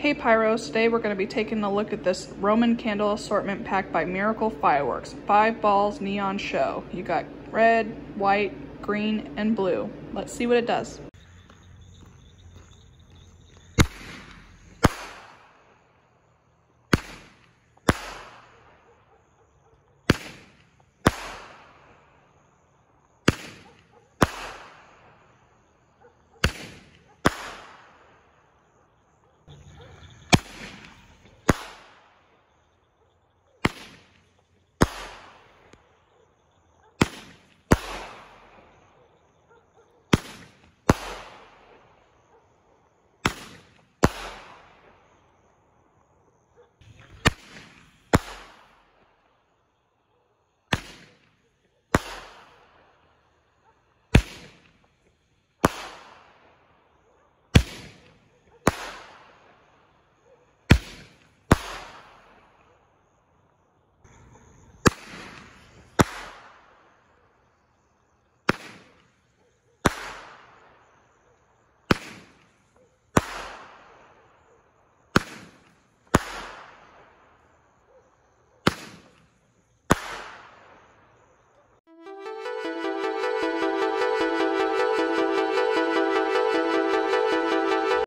Hey Pyros, today we're going to be taking a look at this Roman candle assortment pack by Miracle Fireworks. Five balls neon show. You got red, white, green, and blue. Let's see what it does.